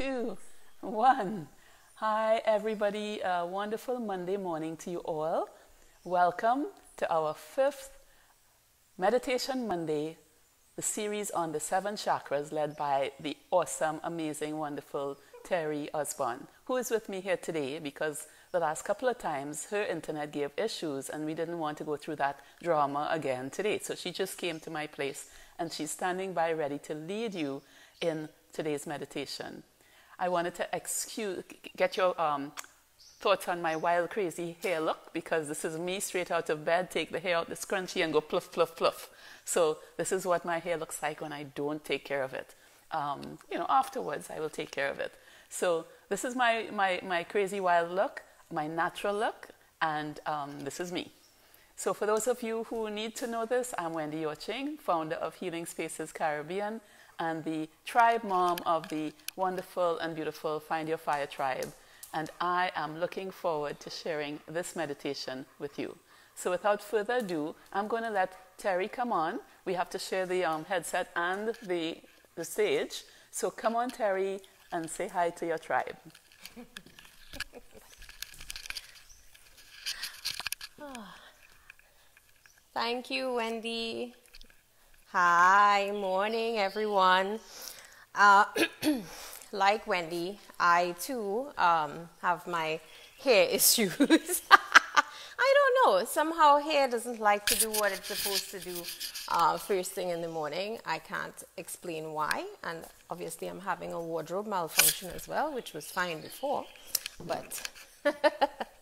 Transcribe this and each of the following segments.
two, one. Hi, everybody. A wonderful Monday morning to you all. Welcome to our fifth Meditation Monday, the series on the seven chakras led by the awesome, amazing, wonderful Terri Osborne, who is with me here today because the last couple of times her internet gave issues and we didn't want to go through that drama again today. So she just came to my place and she's standing by ready to lead you in today's meditation. I wanted to excuse, get your um, thoughts on my wild, crazy hair look because this is me straight out of bed, take the hair out the scrunchie and go pluff, pluff, pluff. So this is what my hair looks like when I don't take care of it. Um, you know, afterwards I will take care of it. So this is my, my, my crazy wild look, my natural look, and um, this is me. So for those of you who need to know this, I'm Wendy Yoching, founder of Healing Spaces Caribbean and the tribe mom of the wonderful and beautiful Find Your Fire tribe. And I am looking forward to sharing this meditation with you. So without further ado, I'm going to let Terri come on. We have to share the um, headset and the, the stage. So come on, Terri, and say hi to your tribe. Thank you, Wendy. Hi, morning, everyone. Uh, like Wendy, I too um, have my hair issues. I don't know. Somehow, hair doesn't like to do what it's supposed to do uh, first thing in the morning. I can't explain why. And obviously, I'm having a wardrobe malfunction as well, which was fine before. But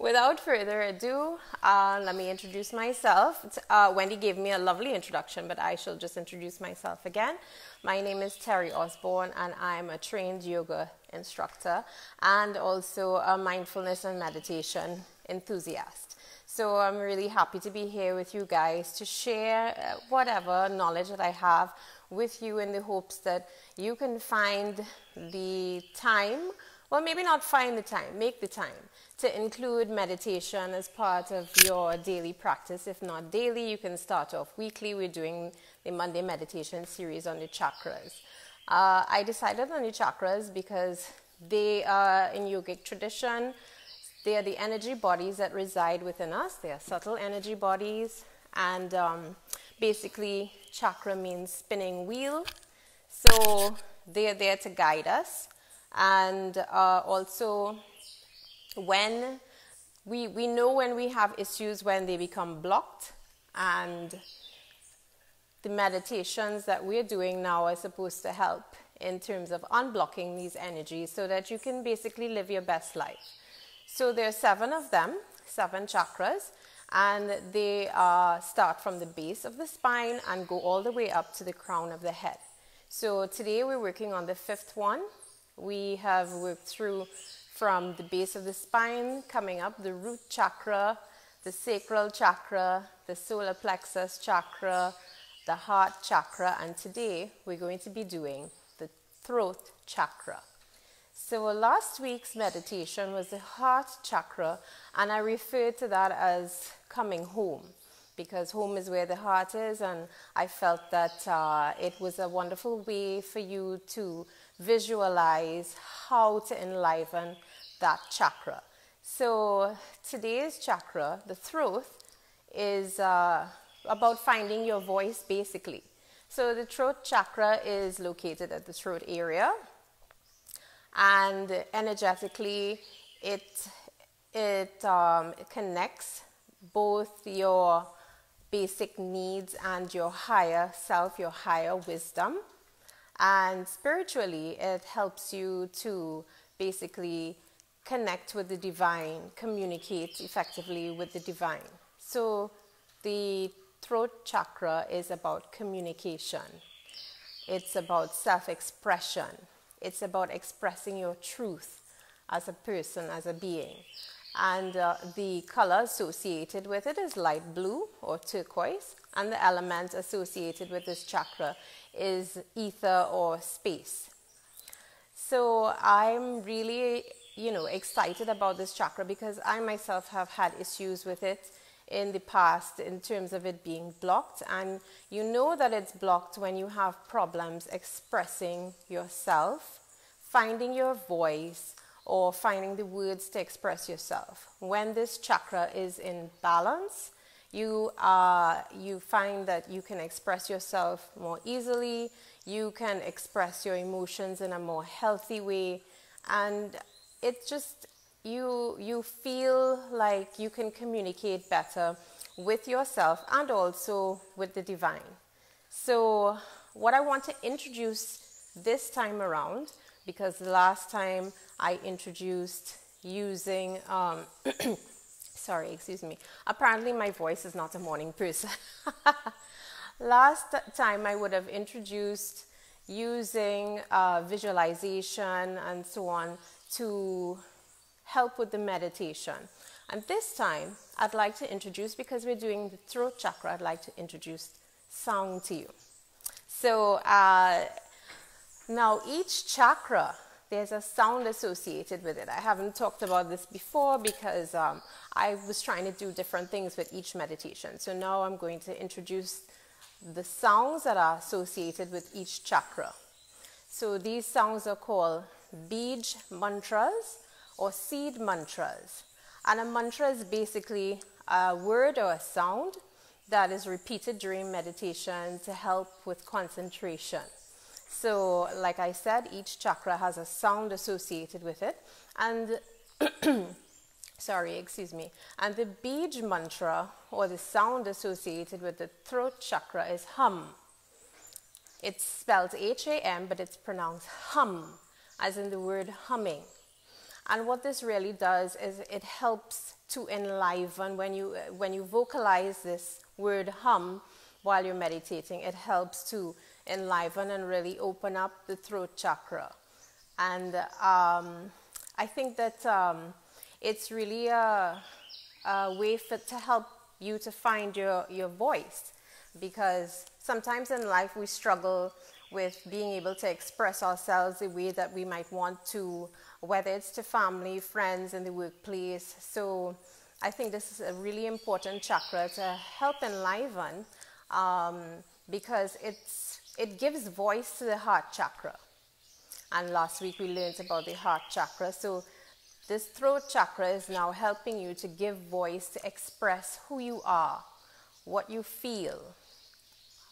without further ado, uh, let me introduce myself. Uh, Wendy gave me a lovely introduction, but I shall just introduce myself again. My name is Terri Osborne, and I'm a trained yoga instructor and also a mindfulness and meditation enthusiast. So I'm really happy to be here with you guys to share uh, whatever knowledge that I have with you in the hopes that you can find the time, well, maybe not find the time, make the time to include meditation as part of your daily practice. If not daily, you can start off weekly. We're doing the Monday meditation series on the chakras. Uh, I decided on the chakras because they are in yogic tradition. They are the energy bodies that reside within us. They are subtle energy bodies. And um, basically, chakra means spinning wheel. So they are there to guide us. And uh, also, when we, we know when we have issues when they become blocked and the meditations that we're doing now are supposed to help in terms of unblocking these energies so that you can basically live your best life. So there are seven of them, seven chakras, and they uh, start from the base of the spine and go all the way up to the crown of the head. So today we're working on the fifth one. We have worked through from the base of the spine, coming up the root chakra, the sacral chakra, the solar plexus chakra, the heart chakra, and today we're going to be doing the throat chakra. So, last week's meditation was the heart chakra, and I referred to that as coming home because home is where the heart is, and I felt that uh, it was a wonderful way for you to visualize how to enliven that chakra. So today's chakra, the throat, is uh, about finding your voice basically. So the throat chakra is located at the throat area, and energetically, it it, um, it connects both your basic needs and your higher self, your higher wisdom. And spiritually, it helps you to basically connect with the divine, communicate effectively with the divine. So the throat chakra is about communication. It's about self expression. It's about expressing your truth as a person, as a being. And uh, the color associated with it is light blue or turquoise, and the element associated with this chakra is ether or space. So I'm really you know, excited about this chakra because I myself have had issues with it in the past in terms of it being blocked. And you know that it's blocked when you have problems expressing yourself finding your voice or finding the words to express yourself. When this chakra is in balance, you, uh, you find that you can express yourself more easily, you can express your emotions in a more healthy way, and it just, you, you feel like you can communicate better with yourself and also with the divine. So, what I want to introduce this time around, because the last time I introduced using, um, sorry, excuse me, apparently my voice is not a morning person. last time I would have introduced using uh, visualization and so on to help with the meditation. And this time, I'd like to introduce, because we're doing the throat chakra, I'd like to introduce sound to you. So uh, now each chakra, there's a sound associated with it. I haven't talked about this before because um, I was trying to do different things with each meditation. So now I'm going to introduce the sounds that are associated with each chakra. So these sounds are called Bij mantras or seed mantras. And a mantra is basically a word or a sound that is repeated during meditation to help with concentration. So, like I said, each chakra has a sound associated with it. And, sorry, excuse me. And the Bij mantra, or the sound associated with the throat chakra, is hum. It's spelled H A M, but it's pronounced hum, as in the word humming. And what this really does is it helps to enliven when you, when you vocalize this word hum while you're meditating, it helps to enliven and really open up the throat chakra. And um, I think that um, it's really a, a way for, to help you to find your, your voice because sometimes in life we struggle with being able to express ourselves the way that we might want to, whether it's to family, friends, in the workplace. So I think this is a really important chakra to help enliven um, because it's, it gives voice to the heart chakra. And last week we learned about the heart chakra. So this throat chakra is now helping you to give voice to express who you are, what you feel,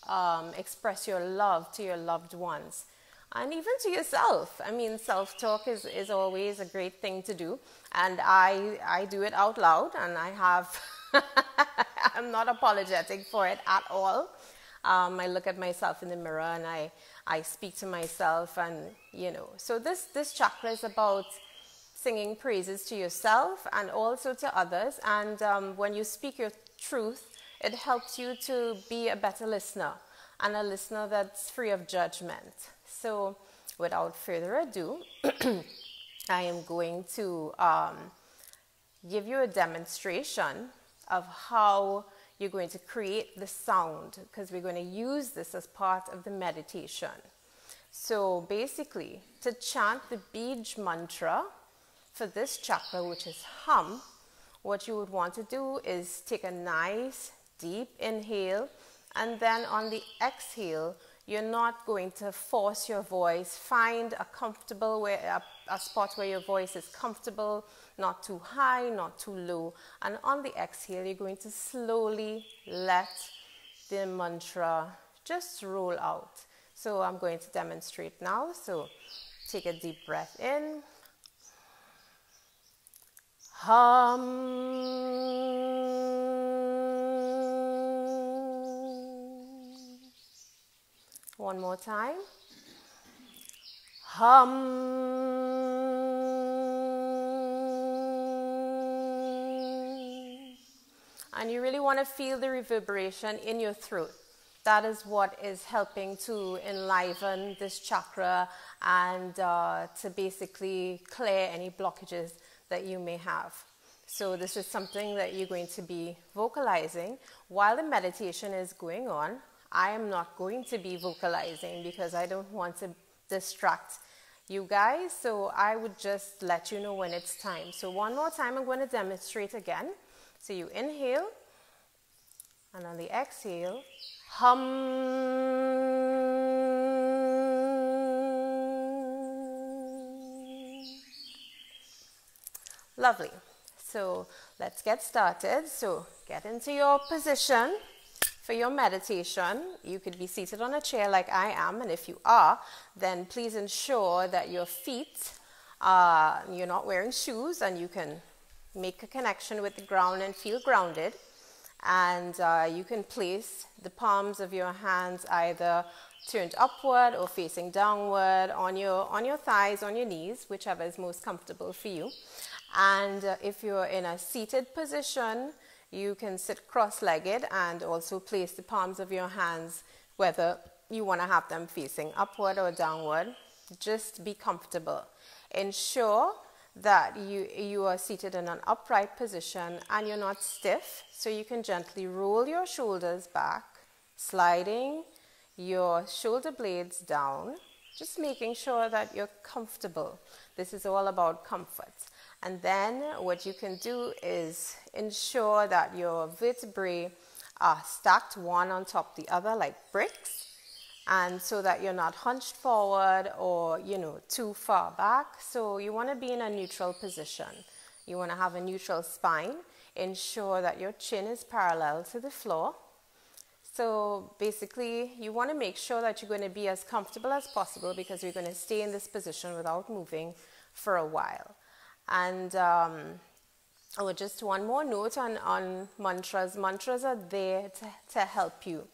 um, express your love to your loved ones and even to yourself. I mean, self talk is, is always a great thing to do, and I, I do it out loud, and I have, I'm not apologetic for it at all. Um, I look at myself in the mirror and I, I speak to myself, and you know, so this, this chakra is about singing praises to yourself and also to others. And um, when you speak your truth, it helps you to be a better listener and a listener that's free of judgment. So, without further ado, I am going to um, give you a demonstration of how you're going to create the sound because we're going to use this as part of the meditation. So, basically, to chant the Bij mantra for this chakra, which is hum, what you would want to do is take a nice deep inhale and then on the exhale, you're not going to force your voice. Find a comfortable way, a, a, spot where your voice is comfortable, not too high, not too low. And on the exhale, you're going to slowly let the mantra just roll out. So I'm going to demonstrate now. So take a deep breath in. Hum. One more time. Hum. And you really want to feel the reverberation in your throat. That is what is helping to enliven this chakra and uh, to basically clear any blockages that you may have. So, this is something that you're going to be vocalizing while the meditation is going on. I am not going to be vocalizing because I don't want to distract you guys. So I would just let you know when it's time. So one more time, I'm going to demonstrate again. So you inhale, and on the exhale, hum. Lovely. So let's get started. So get into your position for your meditation. You could be seated on a chair like I am, and if you are, then please ensure that your feet are, you're not wearing shoes and you can make a connection with the ground and feel grounded. And uh, you can place the palms of your hands either turned upward or facing downward on your, on your thighs, on your knees, whichever is most comfortable for you. And uh, if you're in a seated position, you can sit cross legged and also place the palms of your hands, whether you want to have them facing upward or downward. Just be comfortable. Ensure that you, you are seated in an upright position and you're not stiff, so you can gently roll your shoulders back, sliding your shoulder blades down, just making sure that you're comfortable. This is all about comfort. And then what you can do is ensure that your vertebrae are stacked one on top the other like bricks and so that you're not hunched forward or you know too far back. So you want to be in a neutral position. You want to have a neutral spine. Ensure that your chin is parallel to the floor. So basically you want to make sure that you're going to be as comfortable as possible because you're going to stay in this position without moving for a while and um, oh, just one more note on, on mantras. Mantras are there to, to help you.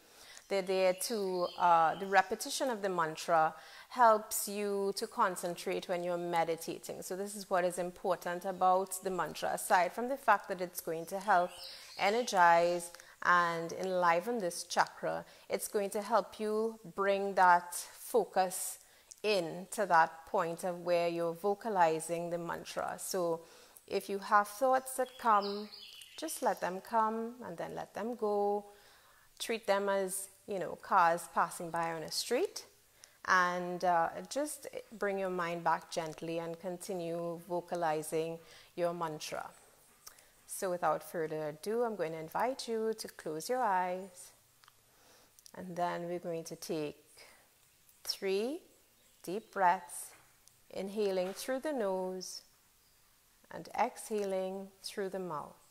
They're there to, uh, the repetition of the mantra helps you to concentrate when you're meditating. So, this is what is important about the mantra, aside from the fact that it's going to help energize and enliven this chakra, it's going to help you bring that focus in to that point of where you're vocalizing the mantra. So if you have thoughts that come, just let them come and then let them go. Treat them as, you know, cars passing by on a street. And uh, just bring your mind back gently and continue vocalizing your mantra. So, without further ado, I'm going to invite you to close your eyes. And then we're going to take three deep breaths, inhaling through the nose and exhaling through the mouth.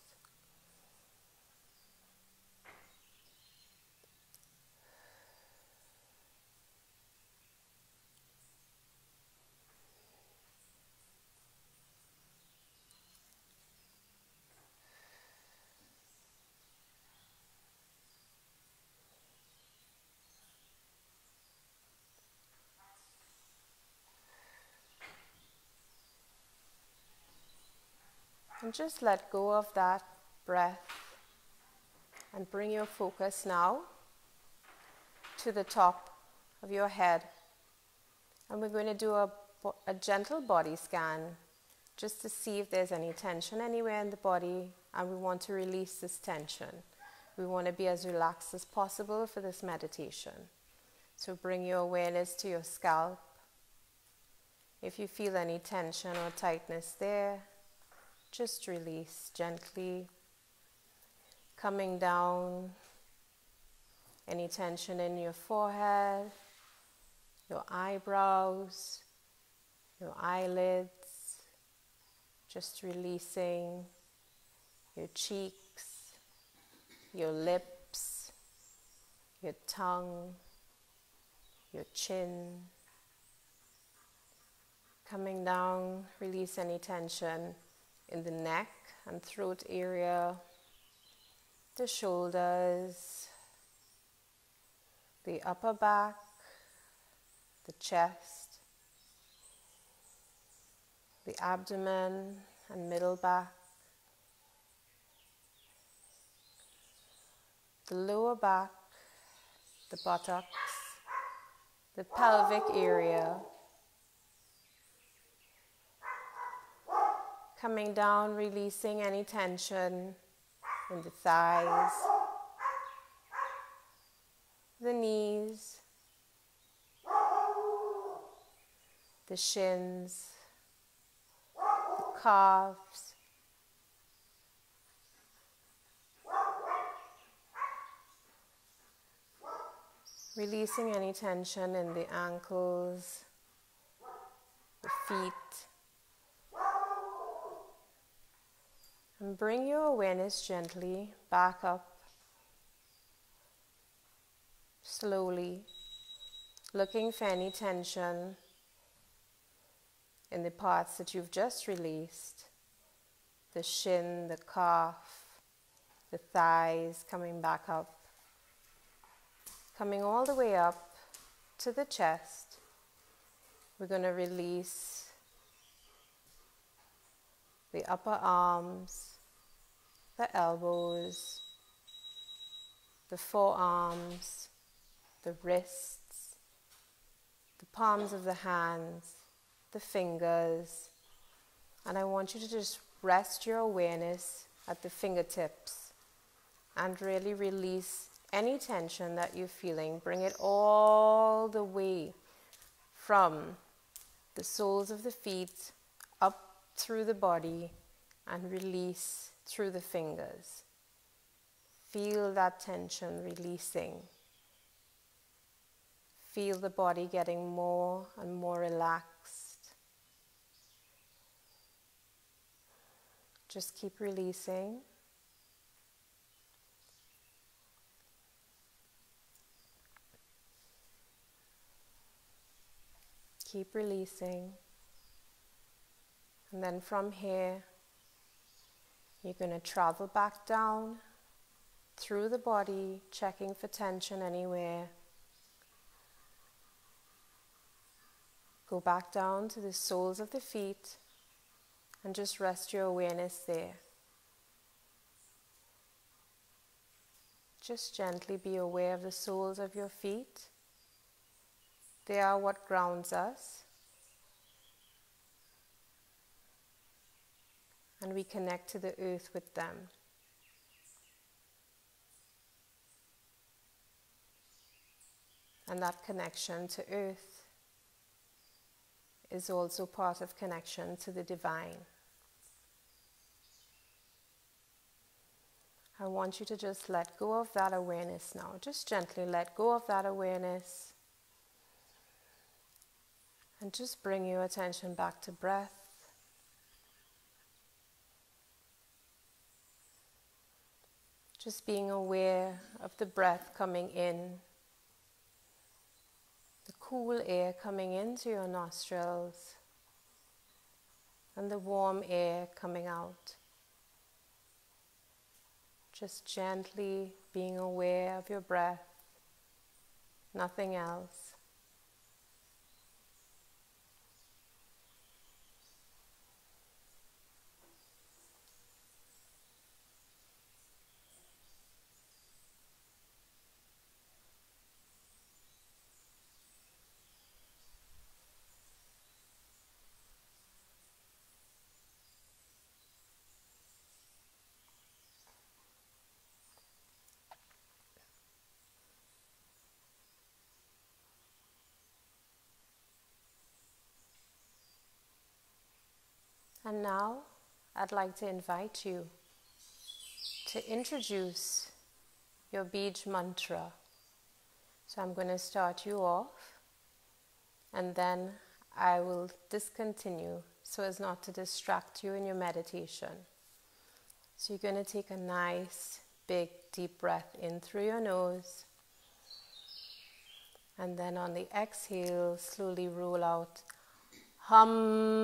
And just let go of that breath and bring your focus now to the top of your head. And we're going to do a, a gentle body scan just to see if there's any tension anywhere in the body. And we want to release this tension. We want to be as relaxed as possible for this meditation. So bring your awareness to your scalp. If you feel any tension or tightness there, just release gently, coming down any tension in your forehead, your eyebrows, your eyelids, just releasing your cheeks, your lips, your tongue, your chin. Coming down, release any tension in the neck and throat area, the shoulders, the upper back, the chest, the abdomen and middle back, the lower back, the buttocks, the pelvic area Coming down, releasing any tension in the thighs, the knees, the shins, the calves. Releasing any tension in the ankles, the feet, And bring your awareness gently back up, slowly, looking for any tension in the parts that you've just released. The shin, the calf, the thighs coming back up, coming all the way up to the chest. We're going to release the upper arms, the elbows, the forearms, the wrists, the palms of the hands, the fingers, and I want you to just rest your awareness at the fingertips and really release any tension that you're feeling. Bring it all the way from the soles of the feet up through the body and release through the fingers. Feel that tension releasing. Feel the body getting more and more relaxed. Just keep releasing. Keep releasing. And then from here, you're going to travel back down through the body, checking for tension anywhere. Go back down to the soles of the feet and just rest your awareness there. Just gently be aware of the soles of your feet. They are what grounds us. And we connect to the earth with them. And that connection to earth is also part of connection to the divine. I want you to just let go of that awareness now. Just gently let go of that awareness. And just bring your attention back to breath. Just being aware of the breath coming in, the cool air coming into your nostrils, and the warm air coming out. Just gently being aware of your breath, nothing else. And now I'd like to invite you to introduce your Bij mantra. So I'm going to start you off and then I will discontinue so as not to distract you in your meditation. So you're going to take a nice, big, deep breath in through your nose. And then on the exhale, slowly roll out hum.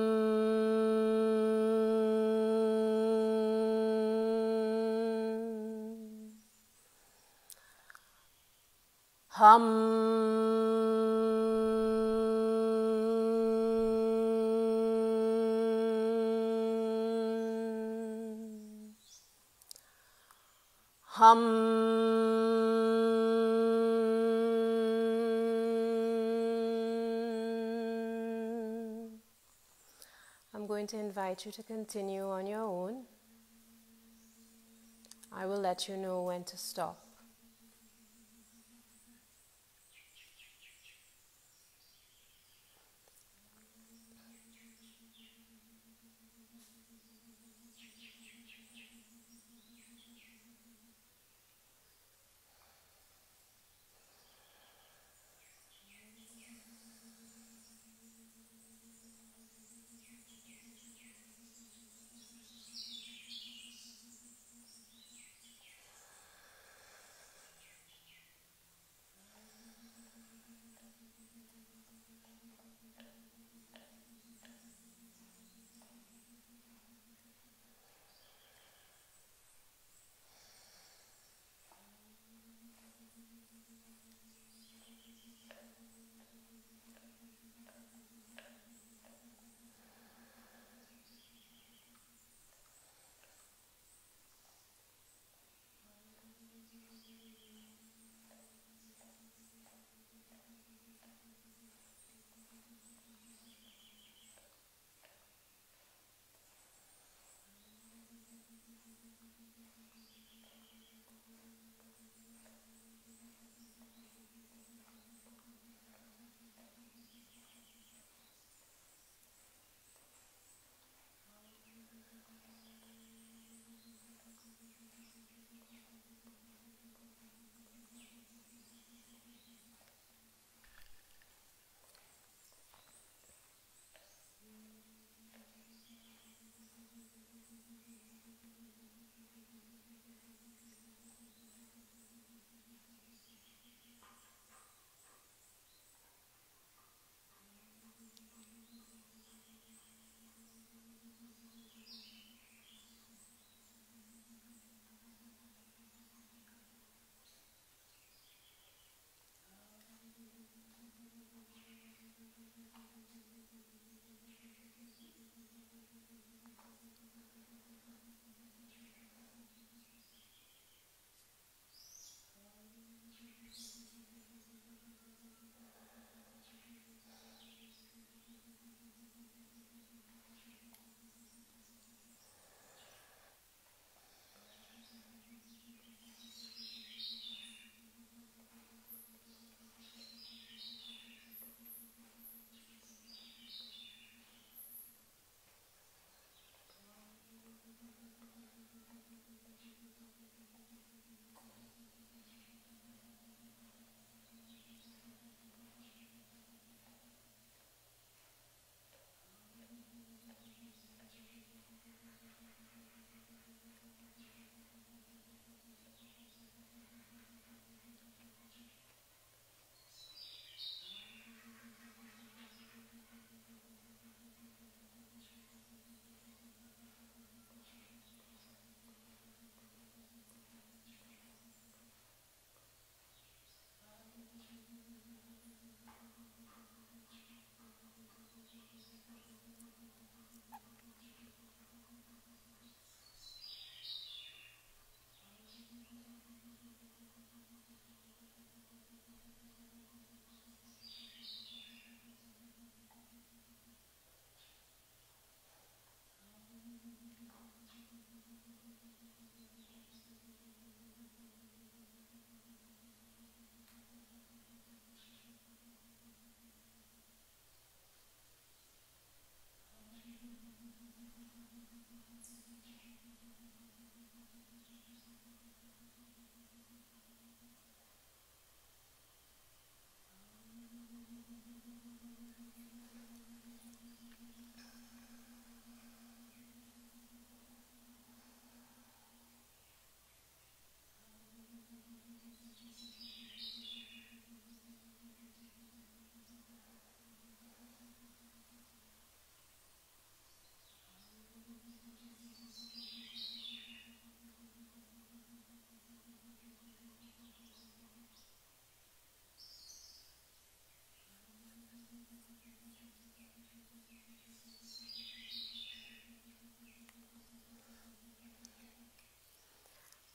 Hum. Hum going to invite you to continue on your own. I will let you know when to stop.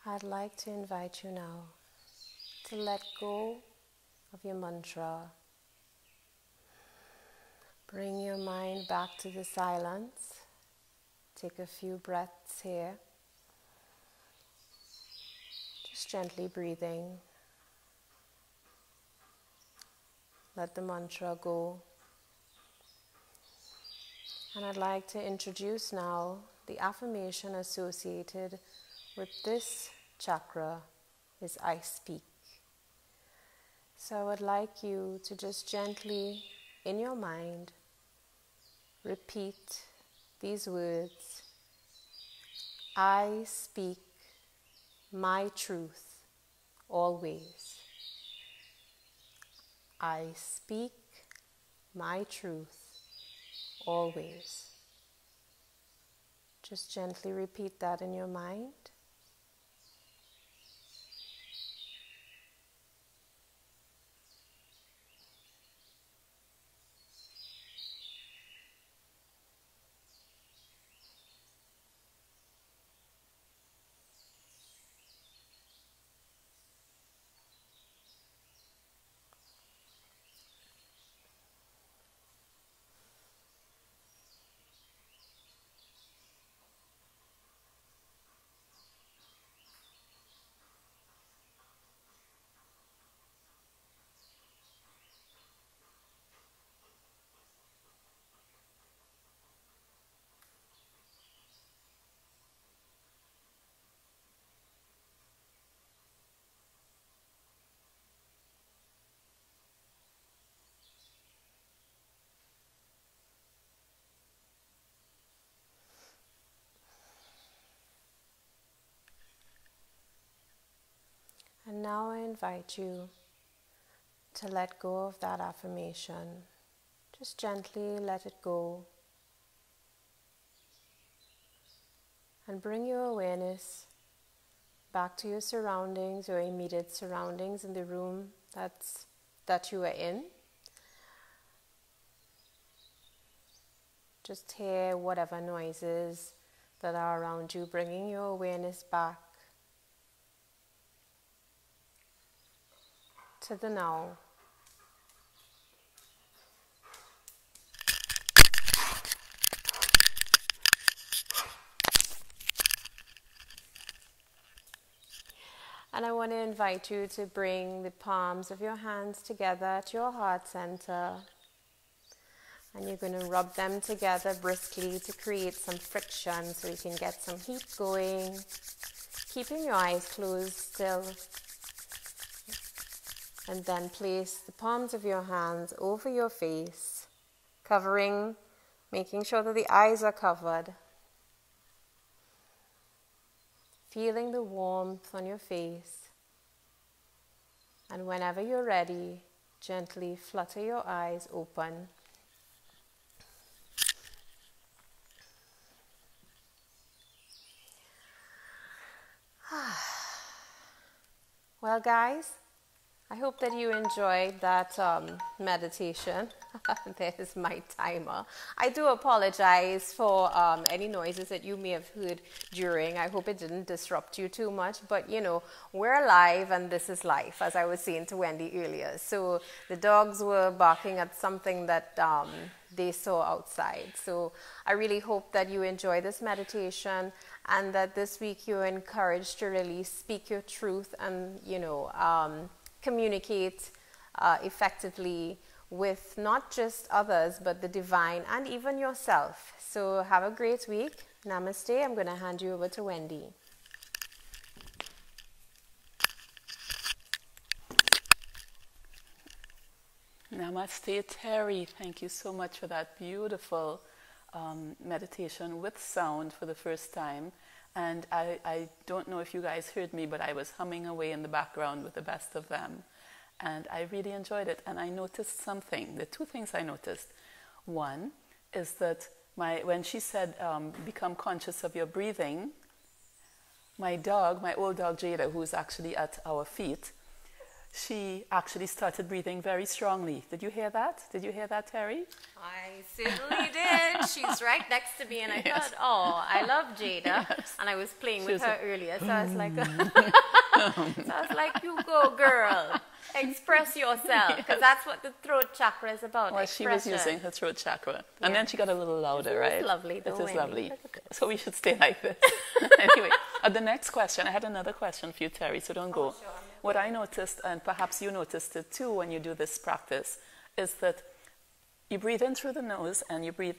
I'd like to invite you now to let go of your mantra. Bring your mind back to the silence. Take a few breaths here. Just gently breathing. Let the mantra go. And I'd like to introduce now the affirmation associated with this chakra is I speak. So I would like you to just gently, in your mind, repeat these words I speak my truth always. I speak my truth always. Just gently repeat that in your mind. And now I invite you to let go of that affirmation. Just gently let it go. And bring your awareness back to your surroundings, your immediate surroundings in the room that's, that you are in. Just hear whatever noises that are around you, bringing your awareness back to the now. And I want to invite you to bring the palms of your hands together to your heart center. And you're going to rub them together briskly to create some friction so you can get some heat going. Keeping your eyes closed still and then place the palms of your hands over your face, covering, making sure that the eyes are covered. Feeling the warmth on your face. And whenever you're ready, gently flutter your eyes open. well, guys, I hope that you enjoyed that um, meditation. There's my timer. I do apologize for um, any noises that you may have heard during. I hope it didn't disrupt you too much, but you know, we're alive and this is life, as I was saying to Wendy earlier. So the dogs were barking at something that um, they saw outside. So I really hope that you enjoy this meditation and that this week you're encouraged to really speak your truth and, you know, um, communicate uh, effectively with not just others, but the divine and even yourself. So, have a great week. Namaste. I'm going to hand you over to Wendy. Namaste, Terri. Thank you so much for that beautiful um, meditation with sound for the first time. And I, I don't know if you guys heard me, but I was humming away in the background with the best of them. And I really enjoyed it. And I noticed something. The two things I noticed. One is that my, when she said, um, become conscious of your breathing, my dog, my old dog Jada, who's actually at our feet, she actually started breathing very strongly. Did you hear that? Did you hear that, Terri? I certainly did. She's right next to me, and I yes. thought, oh, I love Jada. Yes. And I was playing she with was her a, earlier, so I was like, so I was like, you go, girl. Express yourself, because yes. that's what the throat chakra is about. Well, she was using her throat chakra, and then she got a little louder, right? It's lovely. It is lovely. So we should stay like this. anyway, uh, the next question. I had another question for you, Terri. So don't go. Oh, sure. What I noticed, and perhaps you noticed it too when you do this practice, is that you breathe in through the nose and you breathe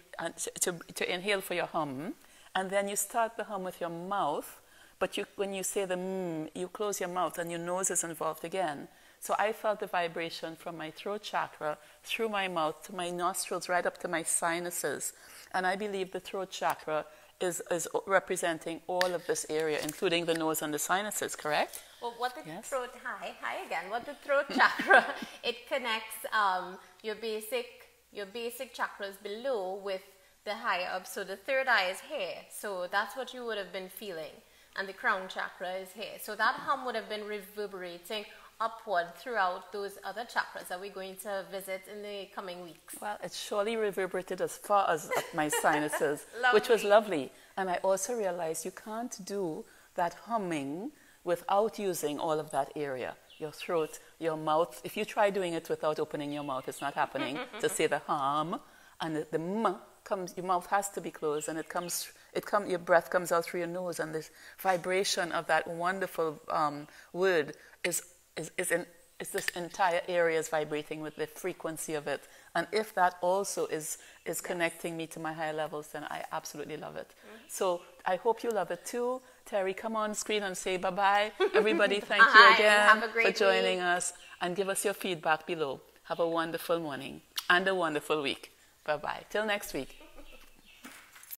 to, to inhale for your hum, and then you start the hum with your mouth. But you, when you say the mm, you close your mouth and your nose is involved again. So I felt the vibration from my throat chakra through my mouth to my nostrils, right up to my sinuses. And I believe the throat chakra is, is representing all of this area, including the nose and the sinuses, correct? Well, what the yes. throat, hi, hi again. What the throat chakra, it connects um, your basic, your basic chakras below with the higher up. So the third eye is here. So that's what you would have been feeling. And the crown chakra is here. So that hum would have been reverberating upward throughout those other chakras that we're going to visit in the coming weeks. Well, it surely reverberated as far as my sinuses, which was lovely. And I also realized you can't do that humming without using all of that area your throat, your mouth. If you try doing it without opening your mouth, it's not happening. to say the hum and the, the m comes, your mouth has to be closed, and it comes, it come, your breath comes out through your nose, and this vibration of that wonderful um, word is is, is, in, is this entire area is vibrating with the frequency of it. And if that also is, is connecting me to my higher levels, then I absolutely love it. So I hope you love it too. Terri, come on screen and say bye bye. Everybody, thank you again for joining week. us and give us your feedback below. Have a wonderful morning and a wonderful week. Bye bye. Till next week.